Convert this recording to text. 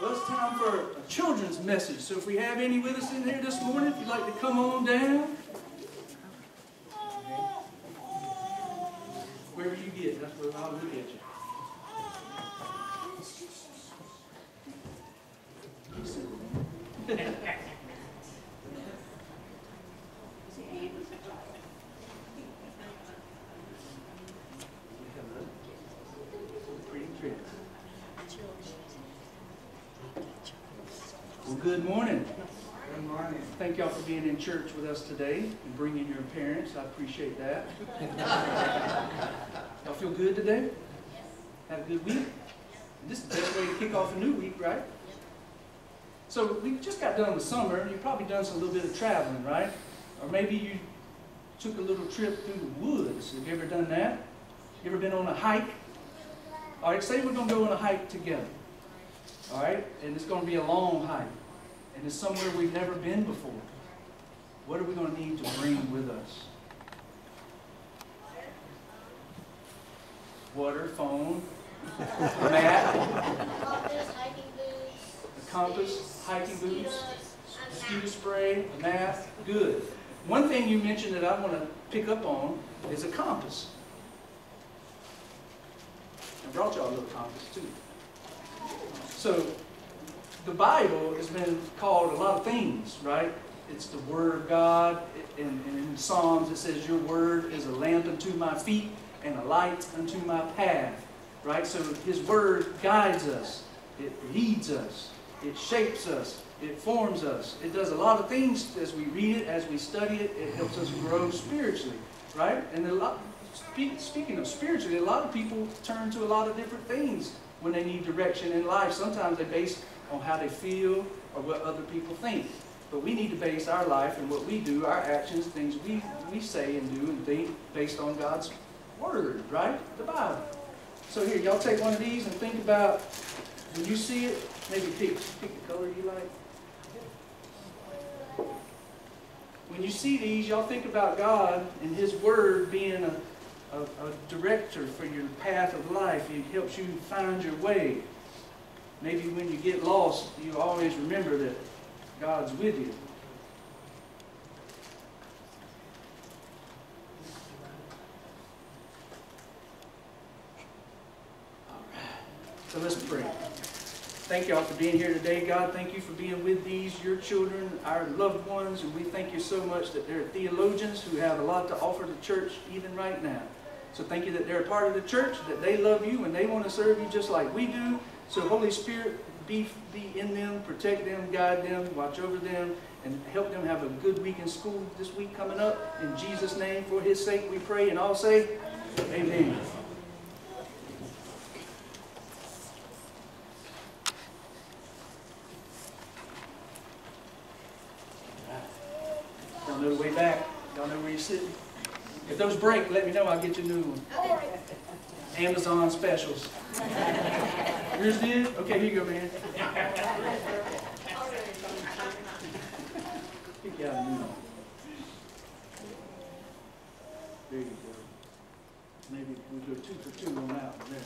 Well, it's time for a children's message. So if we have any with us in here this morning, if you'd like to come on down. Wherever you get, that's where I'll look at you. Pretty Well, good morning. Good morning. Thank y'all for being in church with us today and bringing your parents. I appreciate that. y'all feel good today? Yes. Have a good week? Yes. This is the best way to kick off a new week, right? So we just got done with summer, you've probably done some little bit of traveling, right? Or maybe you took a little trip through the woods. Have you ever done that? You ever been on a hike? All right, say we're going to go on a hike together. All right? And it's going to be a long hike. And it's somewhere we've never been before. What are we going to need to bring with us? Water, phone, map, Compass, hiking boots. a compass, hiking boots, mosquito spray, a map. Good. One thing you mentioned that I want to pick up on is a compass. I brought y'all a little compass too. So, the Bible has been called a lot of things, right? It's the Word of God. And, in Psalms it says, Your Word is a lamp unto my feet and a light unto my path, right? So His Word guides us, it leads us, it shapes us, it forms us. It does a lot of things as we read it, as we study it. It helps us grow spiritually, right? And a lot, speak, speaking of spiritually, a lot of people turn to a lot of different things when they need direction in life. Sometimes they base on how they feel or what other people think. But we need to base our life and what we do, our actions, things we, we say and do and think based on God's Word, right? The Bible. So here, y'all take one of these and think about when you see it, maybe pick, pick the color you like. When you see these, y'all think about God and His Word being a, a, a director for your path of life. It helps you find your way. Maybe when you get lost, you always remember that God's with you. All right. So let's pray. Thank y'all for being here today. God, thank you for being with these, your children, our loved ones, and we thank you so much that there are theologians who have a lot to offer the church even right now. So thank you that they're a part of the church, that they love you and they want to serve you just like we do. So Holy Spirit, be, be in them, protect them, guide them, watch over them, and help them have a good week in school this week coming up. In Jesus' name, for his sake, we pray and all say, Amen. Y'all know the way back. Y'all know where you're sitting. If those break, let me know. I'll get you a new one. Amazon specials. Yours did? Okay, here you go, man. There you go. Maybe we go two for two on that there.